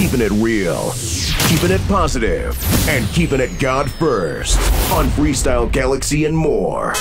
keeping it real, keeping it positive, and keeping it God first. On Freestyle Galaxy and more.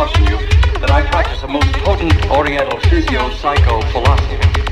Caution you that I practice a most potent Oriental physio-psycho philosophy.